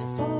for